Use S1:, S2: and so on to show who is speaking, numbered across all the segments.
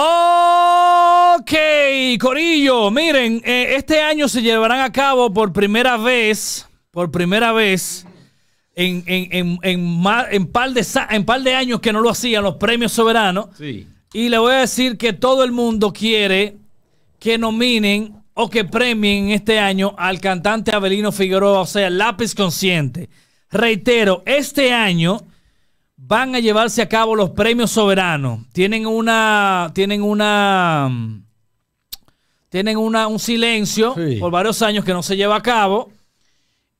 S1: Ok, Corillo, miren, eh, este año se llevarán a cabo por primera vez, por primera vez, en, en, en, en, ma- en par, de, en par de años que no lo hacían los premios soberanos.
S2: Sí.
S1: Y le voy a decir que todo el mundo quiere que nominen o que premien este año al cantante Abelino Figueroa, o sea, Lápiz Consciente. Reitero, este año van a llevarse a cabo los premios soberanos. Tienen una. Tienen una. Tienen una, un silencio
S2: Sí.
S1: por varios años que no se lleva a cabo.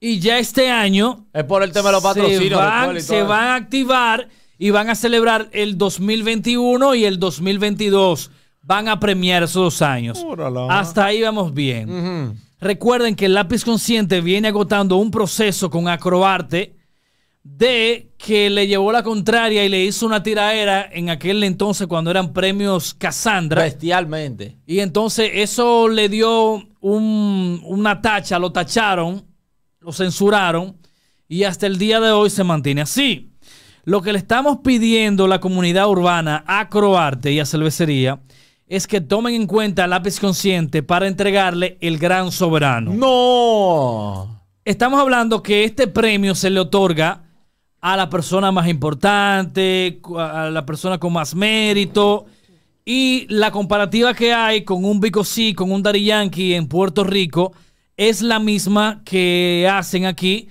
S1: Y ya este año
S2: Es por el tema de los patrocinios.
S1: van, se van a activar y van a celebrar el 2021 y el 2022. Van a premiar esos dos años. Hasta ahí vamos bien. Recuerden que el lápiz consciente viene agotando un proceso con Acroarte de que le llevó la contraria y le hizo una tiraera en aquel entonces cuando eran premios Cassandra.
S2: Bestialmente.
S1: Y entonces eso le dio un- una tacha, lo tacharon, lo censuraron y hasta el día de hoy se mantiene así. Lo que le estamos pidiendo a la comunidad urbana a Croarte y a Cervecería es que tomen en cuenta al lápiz consciente para entregarle el gran soberano.
S2: No.
S1: Estamos hablando que este premio se le otorga a la persona más importante, a la persona con más mérito. Y la comparativa que hay con un Vico C, con un Daddy Yankee en Puerto Rico, es la misma que hacen aquí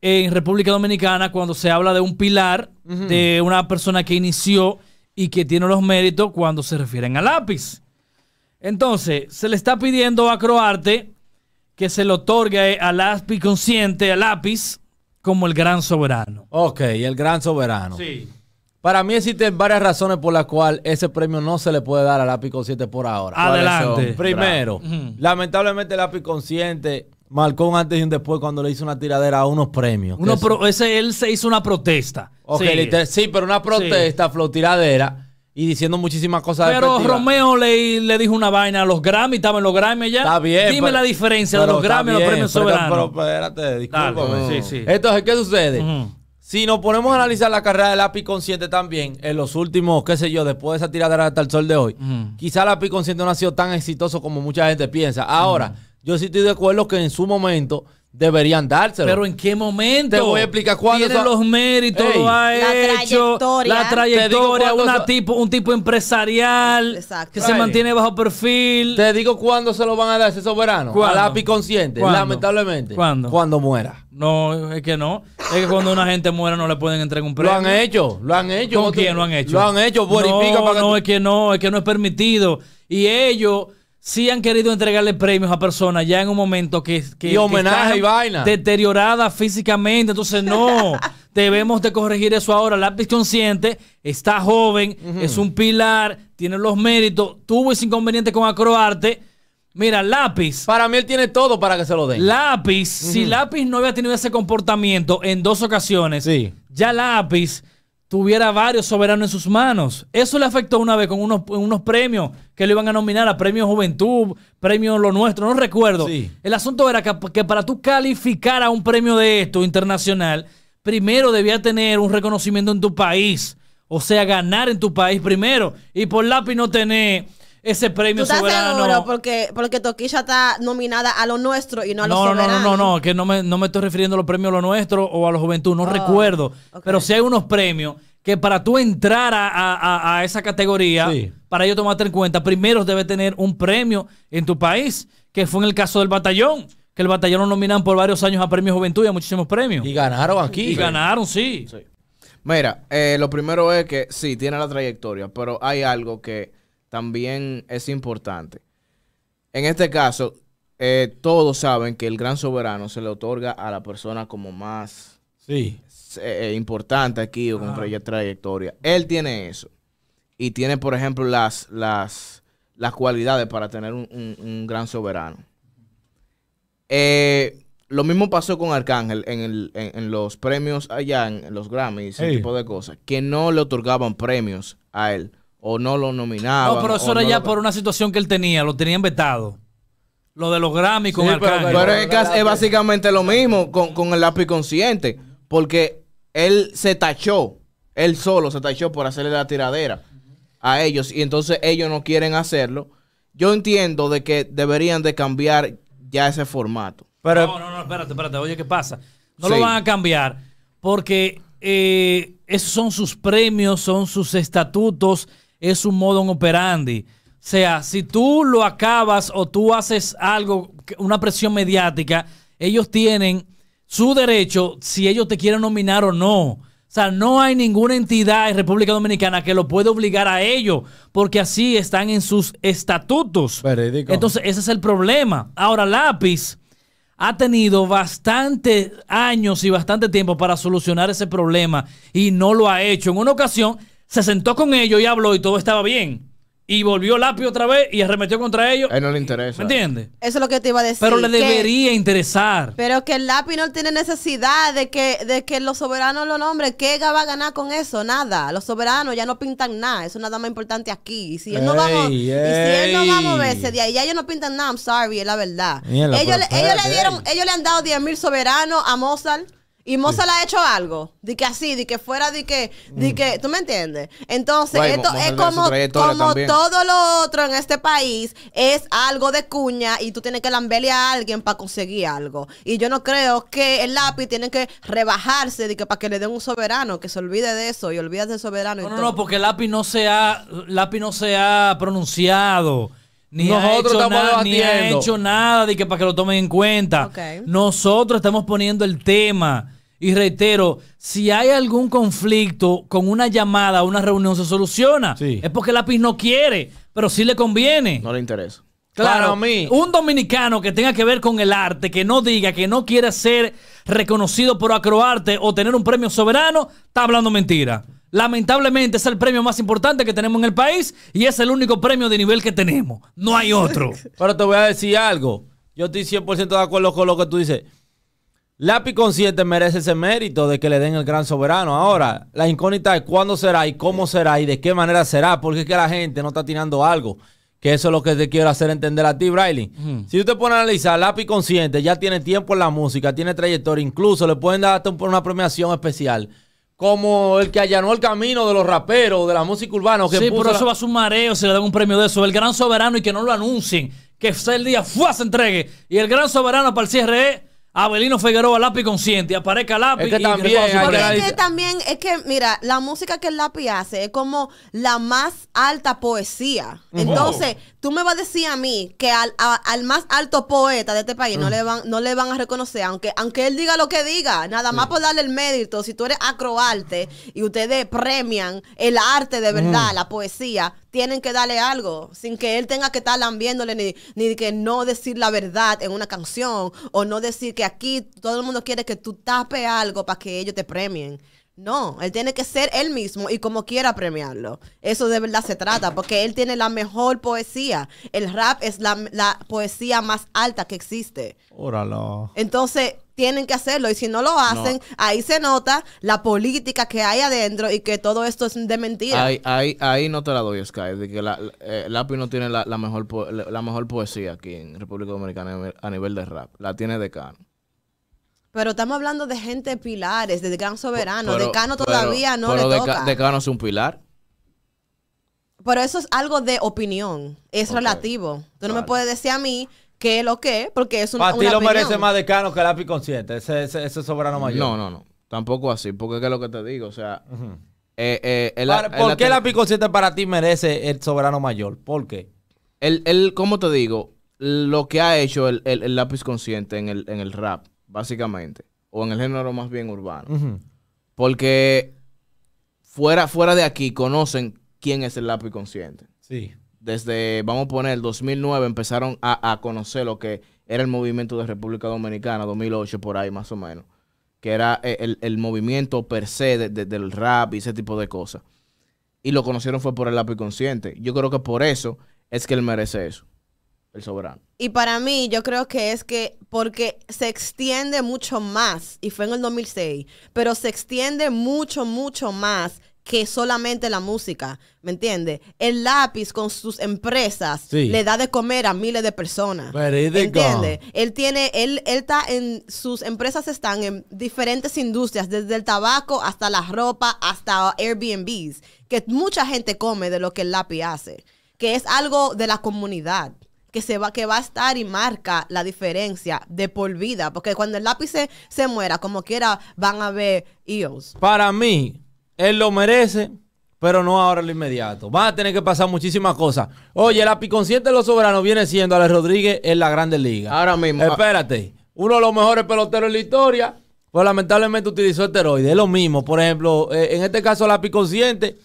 S1: en República Dominicana cuando se habla de un pilar, de una persona que inició y que tiene los méritos cuando se refieren a lápiz. Entonces, se le está pidiendo a Croarte que se le otorgue al lápiz consciente, al lápiz, como el gran soberano.
S2: Ok, el gran soberano.
S1: Sí.
S2: Para mí existen varias razones por las cuales ese premio no se le puede dar al lápiz consciente por ahora.
S1: Adelante.
S2: Primero, lamentablemente el lápiz consciente marcó un antes y un después cuando le hizo una tiradera a unos premios.
S1: Uno pro- ese, él se hizo una protesta.
S2: Ok,
S1: Sí.
S2: literal- sí, pero una protesta, flotiradera y diciendo muchísimas cosas
S1: Pero. Romeo le, le dijo una vaina a los Grammy, estaban los Grammy ya.
S2: Está bien.
S1: Dime
S2: pero-
S1: la diferencia de los Grammy y los premios
S2: pero-
S1: soberanos.
S2: Pero, espérate, discúlpame.
S1: Dale, sí, sí.
S2: Entonces, ¿qué sucede? Si nos ponemos a analizar la carrera del lápiz consciente también, en los últimos, qué sé yo, después de esa tiradera hasta el sol de hoy,
S1: Ujú.
S2: quizá el lápiz consciente no ha sido tan exitoso como mucha gente piensa. Ahora, yo sí estoy de acuerdo que en su momento deberían dárselo.
S1: Pero en qué momento.
S2: Te voy a explicar cuándo
S1: Tiene
S2: eso-
S1: los méritos,
S2: Ey.
S1: lo ha
S3: La
S1: hecho.
S3: trayectoria.
S1: La trayectoria, una tipo, un tipo empresarial
S3: Exacto.
S1: que se mantiene bajo perfil.
S2: Te digo cuándo se lo van a dar ese soberano.
S1: ¿Cuándo?
S2: Al lápiz consciente,
S1: ¿Cuándo?
S2: lamentablemente.
S1: ¿Cuándo?
S2: Cuando muera.
S1: No, es que no. Es que cuando una gente muere no le pueden entregar un
S2: Lo
S1: premio.
S2: han hecho, lo han hecho.
S1: ¿Con
S2: ¿Cómo tú-
S1: quién lo han hecho?
S2: Lo han hecho, verifica
S1: no,
S2: para que
S1: no,
S2: tú-
S1: es que no, es que no es permitido. Y ellos sí han querido entregarle premios a personas ya en un momento que, que,
S2: Y homenaje
S1: que
S2: y vaina.
S1: deterioradas físicamente. Entonces, no, debemos de corregir eso ahora. Lápiz consciente está joven, es un pilar, tiene los méritos, tuvo ese inconveniente con Acroarte. Mira, lápiz.
S2: Para mí él tiene todo para que se lo den.
S1: Lápiz, si Lápiz no había tenido ese comportamiento en dos ocasiones,
S2: Sí.
S1: ya Lápiz tuviera varios soberanos en sus manos. Eso le afectó una vez con unos, unos premios que le iban a nominar a Premio Juventud, Premio Lo Nuestro, no recuerdo.
S2: Sí.
S1: El asunto era que, que para tú calificar a un premio de esto internacional, primero debía tener un reconocimiento en tu país. O sea, ganar en tu país primero. Y por Lápiz no tener ese
S3: ¿Tú
S1: premio
S3: estás
S1: soberano.
S3: seguro? Porque, porque Toquilla está nominada a lo nuestro y no a lo
S1: No, no, no,
S3: soberano.
S1: no, no, que no me, no me estoy refiriendo a los premios a lo nuestro o a la juventud, no
S3: Oh,
S1: recuerdo. Pero sí hay unos premios que para tú entrar a, a- a- a esa categoría,
S2: Sí.
S1: para ello tomarte en cuenta, primero debe tener un premio en tu país, que fue en el caso del batallón, que el batallón lo nominan por varios años a premios juventud y a muchísimos premios.
S2: Y
S1: Y,
S2: ganaron aquí.
S1: ganaron, sí.
S4: Mira, eh, lo primero es que sí, tiene la trayectoria, pero hay algo que también es importante. En este caso, eh, todos saben que el gran soberano se le otorga a la persona como más
S2: Sí.
S4: eh, importante aquí o con traya- trayectoria. Él tiene eso. Y tiene, por ejemplo, las, las, las cualidades para tener un, un- un gran soberano. Eh, lo mismo pasó con Arcángel en, el- en- en los premios allá, en, en los Grammys, ese tipo de cosas, que no le otorgaban premios a él o no lo nominaban.
S1: No, pero eso era
S4: no
S1: ya
S4: lo-
S1: por una situación que él tenía, lo tenían vetado. Lo de los Grammy con
S2: Sí, pero-
S1: Arcángel.
S4: Pero es, casi- es básicamente lo mismo con, con el lápiz consciente, porque él se tachó, él solo se tachó por hacerle la tiradera a ellos y entonces ellos no quieren hacerlo, yo entiendo de que deberían de cambiar ya ese formato.
S2: Pero
S1: no, no, no, espérate, espérate. Oye, ¿qué pasa? No
S4: Sí.
S1: lo van a cambiar porque eh, esos son sus premios, son sus estatutos, es un modo operandi. O sea, si tú lo acabas o tú haces algo, una presión mediática, ellos tienen su derecho si ellos te quieren nominar o no. O sea, no hay ninguna entidad en República Dominicana que lo pueda obligar a ello, porque así están en sus estatutos.
S2: Verídico.
S1: Entonces, ese es el problema. Ahora, Lápiz ha tenido bastante años y bastante tiempo para solucionar ese problema y no lo ha hecho. En una ocasión se sentó con ellos y habló y todo estaba bien. Y volvió Lápiz otra vez y arremetió contra ellos.
S4: A él no le interesa.
S1: ¿Me entiendes?
S3: Eso es lo que te iba a decir.
S1: Pero le
S3: que-
S1: debería interesar.
S3: Pero que el lápiz no tiene necesidad de que, de que los soberanos lo nombren. ¿Qué va a ganar con eso? Nada. Los soberanos ya no pintan nada. Eso es nada más importante aquí. Y si él no va a, mo-
S2: Ey,
S3: y si él no va a
S2: ey.
S3: moverse de ahí, ya ellos no pintan nada. I'm sorry, es la verdad.
S2: Mierda,
S3: ellos, le, ellos le dieron, ellos le han dado 10 mil soberanos a Mozart. Y Mozart ha hecho algo. De que así, de que fuera, de que, de que, ¿tú me entiendes? Entonces, esto es como, como
S4: también.
S3: todo lo otro en este país es algo de cuña y tú tienes que lamberle a alguien para conseguir algo. Y yo no creo que el lápiz tiene que rebajarse de que para que le den un soberano, que se olvide de eso y olvide del soberano.
S1: No,
S3: y
S1: no,
S3: todo.
S1: no, porque Lápiz no se ha, Lápiz no se ha pronunciado. Ni ha,
S2: Nosotros
S1: hecho
S2: estamos
S1: ni ha hecho nada de que para que lo tomen en cuenta. Nosotros estamos poniendo el tema. Y reitero, si hay algún conflicto con una llamada a una reunión se soluciona.
S2: Sí.
S1: Es porque Lápiz no quiere, pero sí le conviene.
S4: No le interesa.
S1: Claro,
S2: Para mí.
S1: un dominicano que tenga que ver con el arte, que no diga que no quiere ser reconocido por acroarte o tener un premio soberano, está hablando mentira. Lamentablemente es el premio más importante que tenemos en el país y es el único premio de nivel que tenemos. No hay otro.
S2: Pero te voy a decir algo. Yo estoy 100% de acuerdo con lo que tú dices. Lápiz Consciente merece ese mérito de que le den el gran soberano. Ahora, la incógnita es cuándo será y cómo será y de qué manera será, porque es que la gente no está tirando algo. Que eso es lo que te quiero hacer entender a ti, Briley. Si tú te pones a analizar, Lápiz Consciente ya tiene tiempo en la música, tiene trayectoria, incluso le pueden dar hasta un- una premiación especial. Como el que allanó el camino de los raperos, de la música urbana. Que
S1: Sí, pero
S2: la-
S1: eso va a un mareo si le dan un premio de eso. El gran soberano y que no lo anuncien. Que sea el día, ¡fua! se entregue. Y el gran soberano para el cierre es Abelino Figueroa, lápiz consciente. Aparezca lápiz.
S2: Es que
S1: y
S2: también
S3: es que también, es que, mira, la música que el lápiz hace es como la más alta poesía. Entonces, tú me vas a decir a mí que al, a- al más alto poeta de este país no, le van, no le van a reconocer, aunque, aunque él diga lo que diga, nada más por darle el mérito. Si tú eres acroarte y ustedes premian el arte de verdad, la poesía, tienen que darle algo, sin que él tenga que estar lambiéndole ni, ni que no decir la verdad en una canción o no decir que aquí todo el mundo quiere que tú tapes algo para que ellos te premien. No, él tiene que ser él mismo y como quiera premiarlo. Eso de verdad se trata, porque él tiene la mejor poesía. El rap es la, la poesía más alta que existe.
S2: Óralo.
S3: Entonces, tienen que hacerlo. Y si no lo hacen, ahí se nota la política que hay adentro y que todo esto es de mentira.
S4: Ahí, ahí, ahí no te la doy, Sky, de que la, eh, Lápiz no tiene la, la mejor po- la, mejor poesía aquí en República Dominicana a nivel de rap. La tiene Decano.
S3: Pero estamos hablando de gente pilares, de Gran Soberano.
S4: Pero-
S3: Decano
S4: pero-
S3: todavía no
S4: pero
S3: le
S4: Deca-
S3: toca.
S4: Decano es un pilar.
S3: Pero eso es algo de opinión. Es relativo. Tú no me puedes decir a mí qué es lo que es, porque es una,
S2: Para ti lo
S3: opinión.
S2: merece más decano que Lápiz Consciente, ese, ese, ese soberano mayor.
S4: No, no, no. Tampoco así, porque es lo que te digo. O sea, eh, eh, él-
S2: Ahora,
S4: él
S2: ¿Por
S4: la
S2: qué Lápiz Consciente para ti merece el soberano mayor? ¿Por qué?
S4: él, él, ¿cómo te digo? Lo que ha hecho el, el- el lápiz consciente en el, en el rap, básicamente, o en el género más bien urbano. Porque fuera, fuera de aquí conocen quién es el lápiz consciente.
S2: Sí.
S4: Desde, vamos a poner, el 2009 empezaron a, a conocer lo que era el movimiento de República Dominicana, 2008 por ahí más o menos, que era eh, el, el movimiento per se de- de- del rap y ese tipo de cosas. Y lo conocieron fue por el lápiz consciente. Yo creo que por eso es que él merece eso, el soberano.
S3: Y para mí, yo creo que es que porque se extiende mucho más, y fue en el 2006, pero se extiende mucho, mucho más que solamente la música, ¿me entiendes? El lápiz con sus empresas
S2: Sí.
S3: le da de comer a miles de personas. ¿Entiendes? Él tiene, él, él está en, sus empresas están en diferentes industrias, desde el tabaco hasta la ropa, hasta Airbnbs, que mucha gente come de lo que el lápiz hace, que es algo de la comunidad. Que, se va, que va a estar y marca la diferencia de por vida. Porque cuando el lápiz se, se muera, como quiera, van a ver EOS.
S2: Para mí, él lo merece, pero no ahora en lo inmediato. Van a tener que pasar muchísimas cosas. Oye, el apiconsciente de los soberanos viene siendo Alex Rodríguez en la Grande Liga.
S4: Ahora mismo.
S2: Espérate, uno de los mejores peloteros en la historia, pues lamentablemente utilizó esteroides. Es lo mismo. Por ejemplo, eh, en este caso, el apiconsciente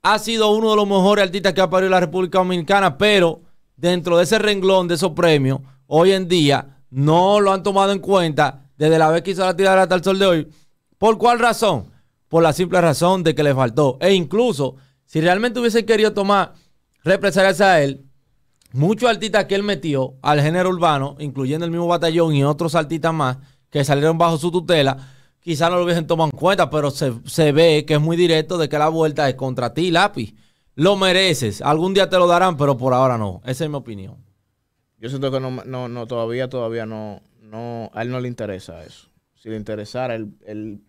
S2: ha sido uno de los mejores artistas que ha parido la República Dominicana, pero dentro de ese renglón de esos premios, hoy en día no lo han tomado en cuenta desde la vez que hizo la tirada hasta el sol de hoy. ¿Por cuál razón? Por la simple razón de que le faltó. E incluso, si realmente hubiesen querido tomar represalias a él, muchos artistas que él metió al género urbano, incluyendo el mismo batallón y otros artistas más que salieron bajo su tutela, quizás no lo hubiesen tomado en cuenta, pero se, se ve que es muy directo de que la vuelta es contra ti, lápiz. Lo mereces. Algún día te lo darán, pero por ahora no. Esa es mi opinión.
S4: Yo siento que no, no, no todavía, todavía no, no, a él no le interesa eso. Si le interesara el, el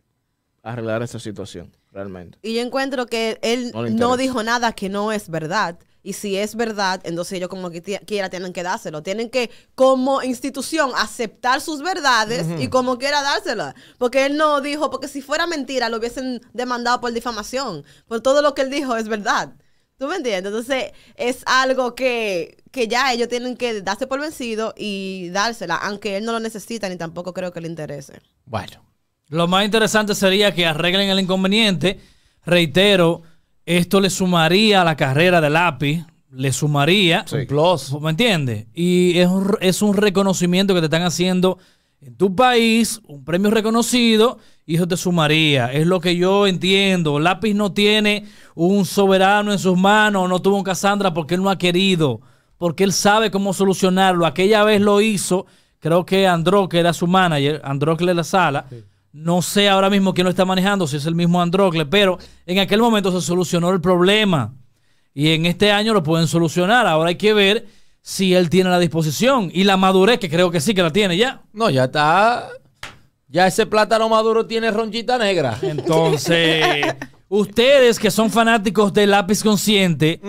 S4: arreglar esa situación, realmente.
S3: Y yo encuentro que él
S4: No
S3: dijo nada que no es verdad. Y si es verdad, entonces ellos como que quiera tienen que dárselo. Tienen que, como institución, aceptar sus verdades y como quiera dárselas. Porque él no dijo, porque si fuera mentira, lo hubiesen demandado por difamación. Por todo lo que él dijo es verdad. ¿Tú me entiendes? Entonces es algo que, que ya ellos tienen que darse por vencido y dársela, aunque él no lo necesita ni tampoco creo que le interese.
S2: Bueno.
S1: Lo más interesante sería que arreglen el inconveniente. Reitero, esto le sumaría a la carrera de lápiz, le sumaría.
S4: Sí.
S2: Plus.
S1: ¿Me entiendes? Y es un, es un reconocimiento que te están haciendo en tu país, un premio reconocido, y eso te sumaría. Es lo que yo entiendo. Lápiz no tiene un soberano en sus manos, no tuvo un Cassandra porque él no ha querido, porque él sabe cómo solucionarlo. Aquella vez lo hizo, creo que Andro, que era su manager, Androcle La Sala. No sé ahora mismo quién lo está manejando, si es el mismo Androcle, pero en aquel momento se solucionó el problema. Y en este año lo pueden solucionar. Ahora hay que ver si él tiene la disposición y la madurez, que creo que sí que la tiene ya.
S2: No, ya está. Ya ese plátano maduro tiene ronchita negra.
S1: Entonces, ustedes que son fanáticos de lápiz consciente,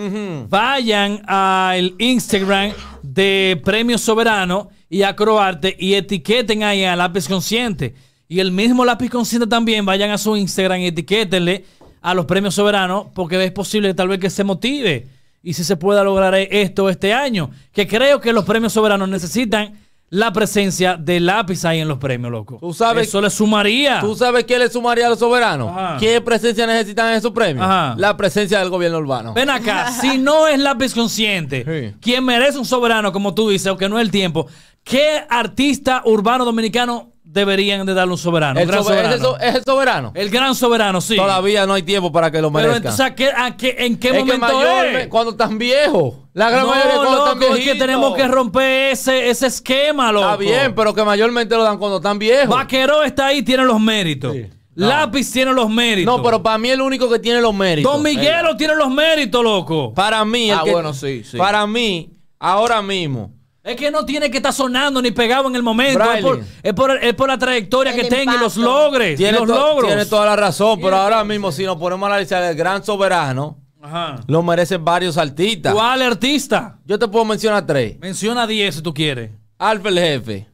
S1: vayan al Instagram de Premio Soberano y a Croarte y etiqueten ahí a lápiz consciente. Y el mismo lápiz consciente también vayan a su Instagram y etiquétenle a los premios soberanos porque es posible tal vez que se motive y si se pueda lograr esto este año. Que creo que los premios soberanos necesitan la presencia de lápiz ahí en los premios, loco.
S2: Tú sabes-
S1: Eso le sumaría.
S2: ¿Tú sabes qué le sumaría a los soberanos?
S1: Ajá.
S2: ¿Qué presencia necesitan en esos premios?
S1: Ajá.
S2: La presencia del gobierno urbano.
S1: Ven acá, si no es lápiz consciente,
S2: Sí.
S1: quien merece un soberano, como tú dices, aunque no es el tiempo, ¿qué artista urbano dominicano deberían de darle un soberano?
S2: El,
S1: un gran
S2: sober-
S1: soberano.
S2: ¿es, el so- es el soberano.
S1: El gran soberano, sí.
S2: Todavía no hay tiempo para que lo
S1: Pero
S2: merezcan.
S1: entonces, ¿a qué- a qué- ¿en qué
S2: es que
S1: momento
S2: mayormente-
S1: es?
S2: cuando están viejos. La gran
S1: no,
S2: mayoría cuando
S1: loco,
S2: están
S1: es que
S2: viejitos.
S1: tenemos que romper ese, ese esquema, loco.
S2: Está bien, pero que mayormente lo dan cuando están viejos.
S1: Vaquero está ahí, tiene los méritos.
S2: Sí. No.
S1: Lápiz tiene los méritos.
S2: No, pero para mí el único que tiene los méritos.
S1: Don Miguelo tiene los méritos, loco.
S2: Para mí, el
S4: Ah,
S2: que-
S4: bueno, sí, sí.
S2: Para mí, ahora mismo.
S1: Es que no tiene que estar sonando ni pegado en el momento. Es por,
S2: Braille.
S1: es por- es por la trayectoria
S3: El
S1: que tenga y los logres. y
S2: Tiene,
S1: los
S2: to-
S1: logros.
S2: tiene toda la razón, pero ahora mismo, si nos ponemos a analizar el gran soberano,
S1: Ajá.
S2: lo merecen varios artistas.
S1: ¿Cuál artista?
S2: Yo te puedo mencionar tres.
S1: Menciona 10 si tú quieres.
S2: Alfa el jefe.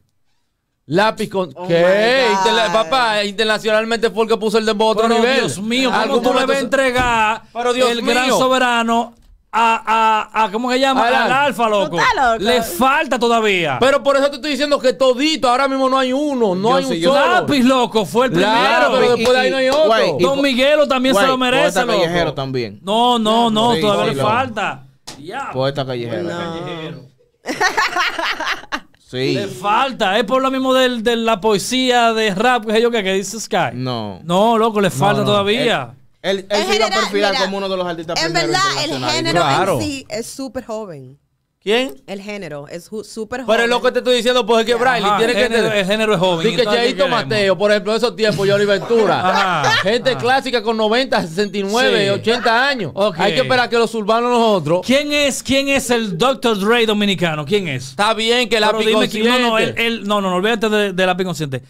S2: Lápiz con.
S3: Oh
S2: ¿Qué? papá, internacionalmente fue el que puso el dembow a otro
S1: Pero
S2: nivel.
S1: Dios mío, ¿cómo tú le vas a entregar
S2: Pero Dios
S1: el gran soberano a, a, a- ¿cómo se llama?
S2: Al
S1: Al,
S2: Alfa.
S1: loco. Le falta todavía.
S2: Pero por eso te estoy diciendo que todito, ahora mismo no hay uno, no
S4: Yo
S2: hay
S4: sí,
S2: un solo.
S1: Lápiz, loco, fue el
S2: Claro,
S1: primero.
S2: pero
S4: Y-
S2: después de ahí no hay otro.
S1: Don Miguelo también se lo merece, loco.
S4: callejero también.
S1: No, no, no,
S4: Sí,
S1: todavía
S4: sí,
S1: le falta. Ya.
S4: Poeta callejero.
S3: No.
S4: Sí.
S1: Le falta. Es por lo mismo del- de la poesía de rap que yo que, que dice Sky.
S4: No.
S1: No, loco, le falta
S2: no.
S1: todavía.
S4: Él, él se iba a
S3: general,
S4: perfilar
S3: mira,
S4: como uno de los artistas
S3: En verdad, el
S4: internacionales.
S3: género
S2: Claro.
S3: en sí es súper joven.
S2: ¿Quién?
S3: El género es súper joven.
S2: Pero es lo que te estoy diciendo, pues es que Braille
S1: Ajá,
S2: tiene que
S1: género- el género es joven.
S2: Sí, que
S1: Entonces, ¿qué
S2: Chaito
S1: queremos?
S2: Mateo, por ejemplo, esos tiempos, Johnny Ventura.
S1: Ajá,
S2: Gente
S1: ajá.
S2: clásica con 90, 69,
S1: Sí.
S2: 80 años. Hay que esperar que los urbanos nosotros.
S1: ¿Quién es, ¿Quién es el Dr. Dre dominicano? ¿Quién es?
S2: Está bien que la
S1: Pero dime quién- no, no, él, él- no, no, no, olvídate de, de lápiz consciente.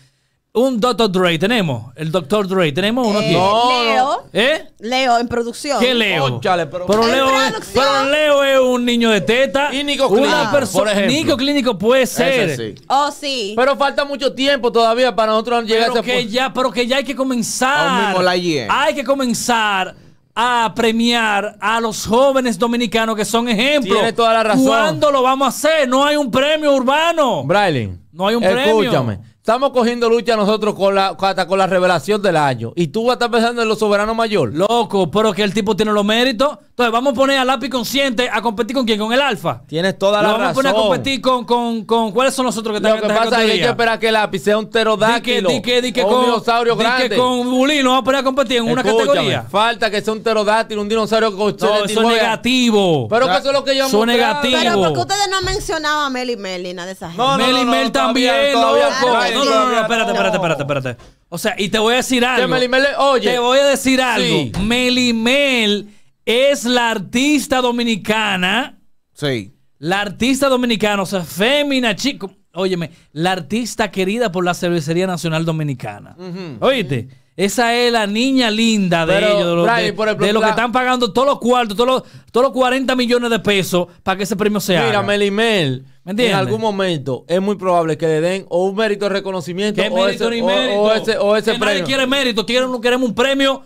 S1: Un Dr. Dre, tenemos. El Dr. Dre, tenemos uno
S3: Eh,
S1: aquí.
S2: No,
S3: Leo.
S1: ¿Eh?
S3: Leo en producción.
S1: ¿Qué Leo?
S2: Pero-
S1: pero, Leo es,
S3: producción.
S1: pero Leo es un niño de teta.
S2: Y Nico
S1: Una
S2: Clínico,
S1: persona.
S2: por ejemplo.
S1: Nico Clínico puede ser.
S4: Ese sí.
S3: Oh, sí.
S2: Pero falta mucho tiempo todavía para nosotros llegar a
S1: Pero
S2: ese
S1: que
S2: punto.
S1: ya, pero que ya hay que comenzar.
S4: Mismo.
S1: Hay que comenzar a premiar a los jóvenes dominicanos que son ejemplos.
S2: Tiene toda la razón.
S1: ¿Cuándo lo vamos a hacer? No hay un premio urbano.
S2: Braille.
S1: No hay un
S2: Escúchame.
S1: premio.
S2: Estamos cogiendo lucha nosotros con la, hasta con la revelación del año. Y tú vas a estar pensando en los soberanos mayor.
S1: Loco, pero que el tipo tiene los méritos. Entonces vamos a poner al lápiz consciente a competir con quién, con el alfa.
S2: Tienes toda
S1: Lo
S2: la
S1: vamos a poner a
S2: razón.
S1: competir con, con, con ¿cuáles son los otros que están
S2: Lo que pasa es que hay que esperar que el lápiz sea un
S1: Di que,
S2: pterodáctilo.
S1: di que, di que
S2: o
S1: con,
S2: un dinosaurio
S1: di
S2: grande.
S1: que con Bulín lo vamos a poner a competir en una
S2: Escúchame,
S1: categoría.
S2: Falta que sea un pterodáctilo, un dinosaurio con
S1: No, eso es
S2: 79
S1: negativo.
S2: Pero que eso es lo que yo
S1: Son negativos.
S3: Pero ¿por qué ustedes no han mencionado a Mel y Mel ni nada de esa gente?
S2: No, no,
S1: Mel y
S2: no,
S1: Mel
S2: todavía-
S1: también,
S2: todavía
S1: loco.
S3: no,
S1: No, no, no, espérate, espérate, espérate, espérate. O sea, y te voy a decir algo.
S2: Oye.
S1: Te voy a decir algo.
S2: Sí.
S1: Mel y Mel es la artista dominicana.
S4: Sí.
S1: La artista dominicana, o sea, fémina, chico. Óyeme, la artista querida por la Cervecería Nacional Dominicana. Oíste, esa es la niña linda de
S2: Pero,
S1: ellos, de, los-
S2: Brian,
S1: de-
S2: por ejemplo,
S1: de los que están pagando todos los cuartos, todos los, todos los 40 millones de pesos para que ese premio se
S2: Mira,
S1: haga.
S2: Melimel,
S1: ¿Me
S2: en algún momento es muy probable que le den o un mérito de reconocimiento
S1: ¿Qué
S2: o,
S1: mérito
S2: ese,
S1: ni
S2: o-
S1: mérito?
S2: o ese, o ese
S1: nadie
S2: premio.
S1: quiere mérito, quieren- queremos un premio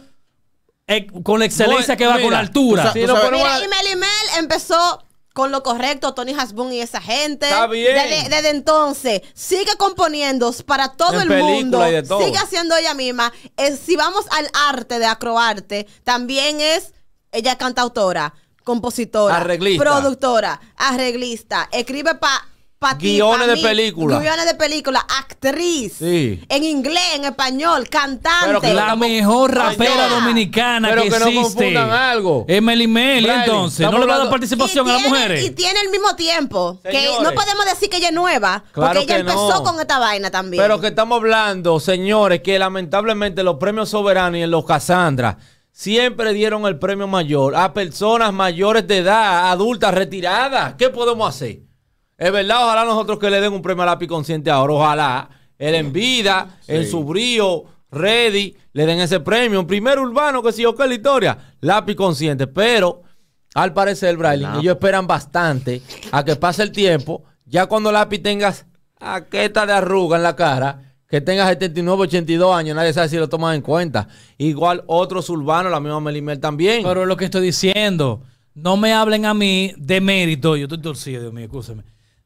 S1: eh, con la excelencia que va con la altura.
S2: tú sa- tú
S4: no,
S2: sabes-
S4: pero-
S3: Mira, y Mel y Mel empezó con lo correcto, Tony Hasbun y esa gente.
S2: Está bien.
S3: Desde, desde entonces, sigue componiendo para todo
S2: En
S3: el mundo.
S2: y de todo.
S3: Sigue haciendo ella misma. Eh, si vamos al arte de acroarte, también es ella es cantautora, compositora,
S2: Arreglista.
S3: productora, arreglista, escribe para pa ti,
S2: Guiones
S3: pa
S2: de
S3: mí,
S2: película.
S3: Guiones de película, actriz.
S2: Sí.
S3: En inglés, en español, cantante.
S2: Pero que
S1: la mejor rapera dominicana
S2: Pero
S1: que,
S2: que no
S1: existe.
S2: confundan algo.
S1: Es entonces. ¿No le va a dar participación a las mujeres?
S3: Y tiene el mismo tiempo. Que no podemos decir que ella es nueva.
S2: Claro
S3: porque ella empezó
S2: no.
S3: con esta vaina también.
S2: Pero que estamos hablando, señores, que lamentablemente los premios soberanos y en los Casandra siempre dieron el premio mayor a personas mayores de edad, adultas, retiradas. ¿Qué podemos hacer? Es verdad, ojalá nosotros que le den un premio a lápiz consciente ahora, ojalá. Él en vida, en su brío, ready, le den ese premio. Un primer urbano que sí o que la historia, lápiz consciente. Pero, al parecer, Braille, ellos esperan bastante a que pase el tiempo. Ya cuando lápiz tengas aqueta de arruga en la cara, que tengas 79, 82 años, nadie sabe si lo toman en cuenta. Igual otros urbanos, la misma Melimel también.
S1: Pero es lo que estoy diciendo. No me hablen a mí de mérito. Yo estoy torcido, Dios mío, escúchame.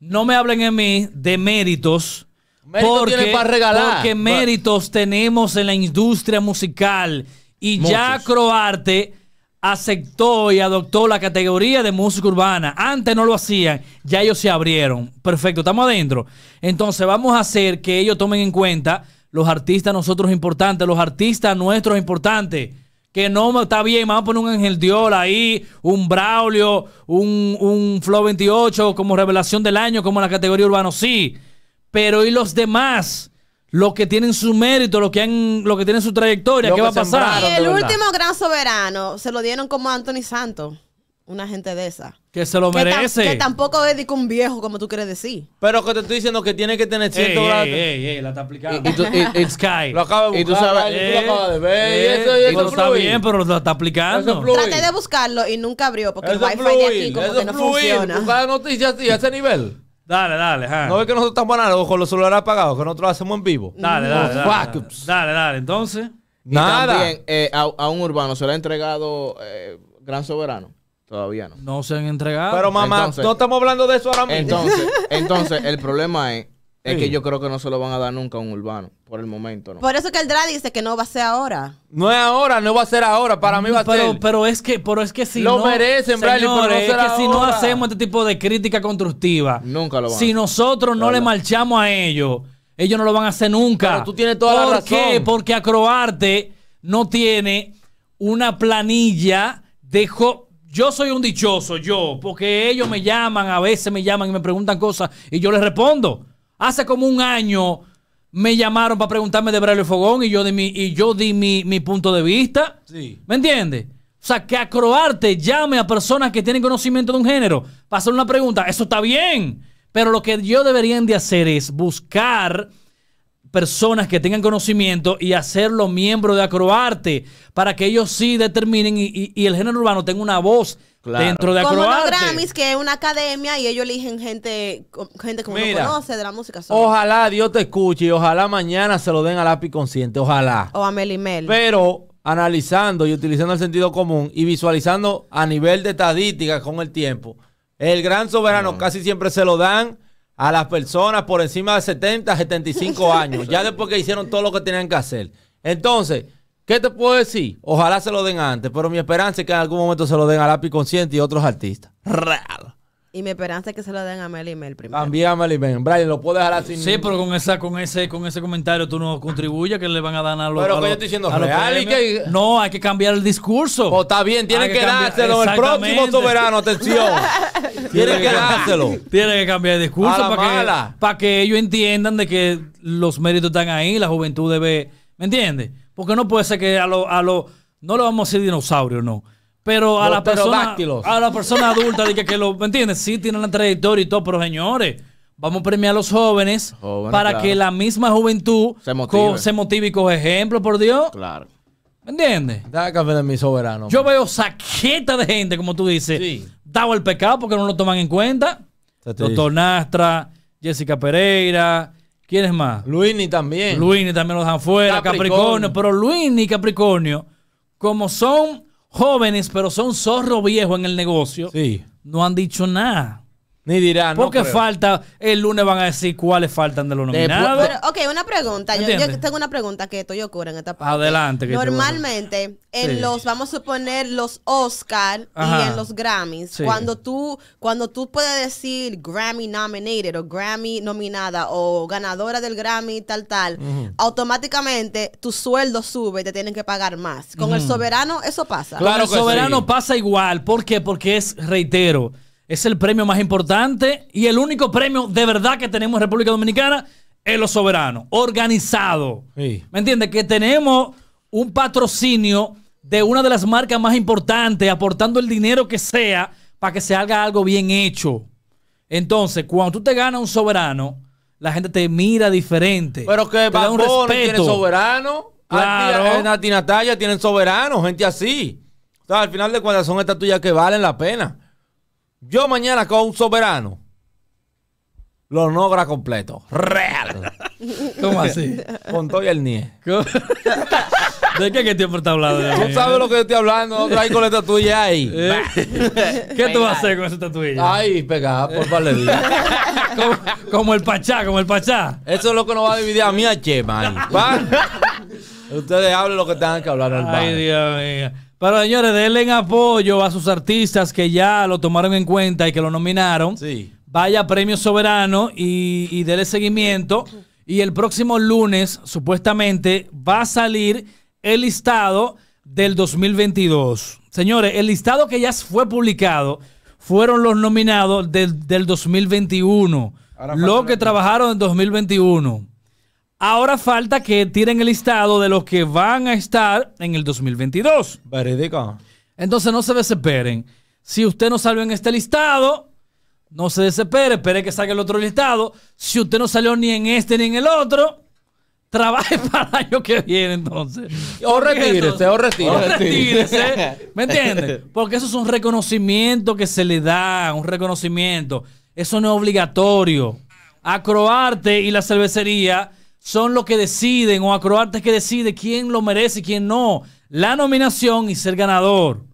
S1: No me hablen a mí de méritos.
S2: Méritos
S1: porque,
S2: para regalar.
S1: porque méritos tenemos en la industria musical. Y ya. Croarte aceptó y adoptó la categoría de música urbana. Antes no lo hacían, ya ellos se abrieron. Perfecto, estamos adentro. Entonces vamos a hacer que ellos tomen en cuenta los artistas nosotros importantes, los artistas nuestros importantes. Que no está bien, vamos a poner un Ángel Diola ahí, un Braulio, un, un Flow 28 como revelación del año, como la categoría urbano, sí. Pero ¿y los demás? Los que tienen su mérito, los que, han, los que tienen su trayectoria, ¿qué
S2: que
S1: va a pasar?
S3: y el último gran soberano se lo dieron como a Anthony Santos. Una gente de esa.
S1: Que se lo
S3: Que,
S1: merece.
S3: que tampoco es de un viejo, como tú quieres decir.
S2: Pero que te estoy diciendo que tiene que tener cierto grado.
S1: ey, ey, ey, la está aplicando.
S4: Y- y tú- y- y-
S1: Sky.
S2: Lo acabo de
S4: Y tú sabes-
S2: Braille, tú
S1: Eh,
S2: lo acabas de ver. y
S1: eh,
S2: eso, y eso
S1: pero está bien, pero lo está aplicando.
S3: Traté de buscarlo y nunca abrió porque
S2: Eso
S3: el wifi de aquí como
S2: eso
S3: que no
S2: fluir.
S3: funciona.
S2: Buscar noticias así, a ese nivel.
S1: Dale, dale.
S2: No es que nosotros estamos ganando con los celulares apagados, que nosotros lo hacemos en vivo.
S1: Dale, dale,
S2: Oh,
S1: dale, dale. Dale, dale. Entonces,
S4: Y
S2: Nada.
S4: también eh, a, a un urbano se le ha entregado eh, Gran Soberano. Todavía no.
S1: no se han entregado.
S2: Pero mamá,
S4: Entonces-
S2: no estamos hablando de eso ahora mismo.
S4: Entonces, entonces el problema es, es
S2: Sí.
S4: que yo creo que no se lo van a dar nunca a un urbano. Por el momento, ¿no?
S3: Por eso que el DRA dice que no va a ser ahora.
S2: no es ahora, no va a ser ahora. Para mí va a
S1: pero,
S2: ser.
S1: pero es que, pero es que si
S2: Lo
S1: no,
S2: merecen, Bradley, pero no
S1: señores, es que si no hacemos este tipo de crítica constructiva,
S4: Nunca lo van a
S1: si
S4: hacer.
S1: nosotros no le marchamos a ellos, ellos no lo van a hacer nunca.
S2: Pero tú tienes toda la
S1: ¿Por
S2: razón.
S1: qué? Porque Acroarte no tiene una planilla de jo- Yo soy un dichoso, yo, porque ellos me llaman, a veces me llaman y me preguntan cosas y yo les respondo. Hace como un año me llamaron para preguntarme de Braille Fogón y yo, di mi, y yo di mi, mi punto de vista.
S2: Sí.
S1: ¿Me entiendes? O sea, que Acroarte llame a personas que tienen conocimiento de un género para hacer una pregunta, eso está bien. Pero lo que yo deberían de hacer es buscar personas que tengan conocimiento y hacerlo miembro de Acroarte para que ellos sí determinen y, y- y el género urbano tenga una voz
S4: Claro.
S1: dentro de
S3: Como los
S1: Acroarte.
S3: Grammys, que es una academia y ellos eligen gente, gente como
S2: Mira.
S3: no conoce de la música.
S2: Ojalá Dios te escuche y ojalá mañana se lo den a lápiz consciente. Ojalá.
S3: O a Mel Mel.
S2: Pero analizando y utilizando el sentido común y visualizando a nivel de estadística con el tiempo, el gran soberano casi siempre se lo dan a las personas por encima de 70, 75 años, ya después que hicieron todo lo que tenían que hacer. Entonces, ¿qué te puedo decir? Ojalá se lo den antes, pero mi esperanza es que en algún momento se lo den a lápiz consciente y otros artistas. Real.
S3: Y mi esperanza es que se lo den a Mel Mel primero.
S2: También a Melly Ben. Brian, lo puedes dejar así.
S1: Sí, pero con esa, con ese, con ese comentario tú no contribuyes que le van a dar a los.
S2: Pero
S1: a
S2: que
S1: los-
S2: yo estoy diciendo real y que-
S1: No, hay que cambiar el discurso.
S2: Pues está bien, tienen que, dárselo. El próximo soberano, atención. tienen que dárselo.
S1: Tiene que cambiar el discurso para que, para que ellos entiendan de que los méritos están ahí, la juventud debe, ¿me entiendes? Porque no puede ser que a los, a los, no le vamos a decir dinosaurios, no. Pero a
S2: Los
S1: la persona, a la persona adulta, de que, que lo, ¿me entiendes? Sí tienen la trayectoria y todo, pero señores, vamos a premiar a los jóvenes,
S4: Jóvenes,
S1: para
S4: claro.
S1: que la misma juventud
S4: Se motive.
S1: co- se motive y coge ejemplo, por Dios.
S4: Claro.
S1: ¿Me entiendes?
S2: Da café de mi soberano.
S1: Yo veo saqueta de gente, como tú dices,
S2: Sí.
S1: dado el pecado porque no lo toman en cuenta.
S2: Te
S1: Doctor Nastra, Jessica Pereira, ¿quiénes más?
S2: Luini también.
S1: Luini también los dejan fuera,
S2: Capricornio.
S1: Capricornio, pero Luini y Capricornio, como son jóvenes, pero son zorro viejo en el negocio,
S2: Sí.
S1: no han dicho nada.
S2: Ni dirán.
S1: Porque falta, el lunes van a decir cuáles faltan de los
S2: Después-
S1: nominados.
S3: Pero, ok, una pregunta. Yo, tengo una pregunta que estoy ocurre en esta parte.
S1: Adelante, que
S3: Normalmente, en
S1: Sí.
S3: los, vamos a suponer, los Oscar
S1: Ajá.
S3: y en los Grammys,
S1: Sí.
S3: cuando tú cuando tú puedes decir Grammy nominated o Grammy nominada o ganadora del Grammy tal tal, automáticamente tu sueldo sube y te tienen que pagar más. Con el soberano eso pasa.
S2: Claro
S1: Con el soberano
S2: sí.
S1: pasa igual. ¿Por qué? Porque es, reitero, es el premio más importante y el único premio de verdad que tenemos en República Dominicana es los soberanos, organizado.
S2: Sí.
S1: ¿Me entiendes? Que tenemos un patrocinio de una de las marcas más importantes, aportando el dinero que sea para que se haga algo bien hecho. Entonces, cuando tú te ganas un soberano, la gente te mira diferente.
S2: Pero que Bad tiene soberano.
S1: Claro.
S2: Claro. Nati Natalia tienen soberano, gente así. O sea, al final de cuentas son estas tuyas que valen la pena. Yo mañana con un soberano lo logra completo. Real.
S1: ¿Cómo así?
S2: con todo y el nie.
S1: ¿Cómo? ¿De qué, qué tiempo está hablando?
S2: Tú sabes lo que yo estoy hablando. Otro ahí con esta tuya ahí.
S1: Eh, ¿Qué tú vas a hacer con esa tatuilla?
S2: Ay, pegada, por favor, le digo.
S1: Como, como el Pachá, como el Pachá.
S2: Eso es lo que nos va a dividir a mí a Chema. ahí. Ustedes hablen lo que tengan que hablar el
S1: Ay. Dios mío. Pero señores, denle en apoyo a sus artistas que ya lo tomaron en cuenta y que lo nominaron.
S2: Sí.
S1: Vaya a Premio Soberano y, y dele seguimiento. Y el próximo lunes, supuestamente, va a salir el listado del 2022. Señores, el listado que ya fue publicado fueron los nominados del, del 2021.
S2: Ahora
S1: Los que trabajaron en 2021. Ahora falta que tiren el listado de los que van a estar en el 2022.
S2: Verídico.
S1: Entonces no se desesperen. Si usted no salió en este listado, no se desespere, espere que salga el otro listado. Si usted no salió ni en este ni en el otro, trabaje para el año que viene entonces.
S2: O retírese, o retírese.
S1: o retírese. ¿Me entiendes? Porque eso es un reconocimiento que se le da, un reconocimiento. Eso no es obligatorio. Acroarte y la cervecería son los que deciden, o Acroarte es que decide quién lo merece y quién no. La nominación y ser ganador.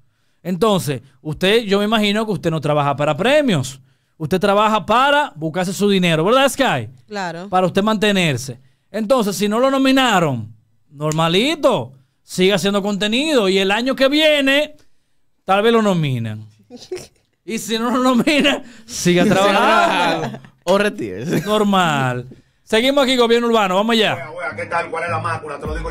S1: Entonces, usted, yo me imagino que usted no trabaja para premios. Usted trabaja para buscarse su dinero, ¿verdad, Sky?
S3: Claro.
S1: Para usted mantenerse. Entonces, si no lo nominaron, normalito, siga haciendo contenido y el año que viene, tal vez lo nominan. Y si no lo nominan, siga trabajando.
S4: O retírese.
S1: Normal. Seguimos aquí, gobierno urbano, vamos allá.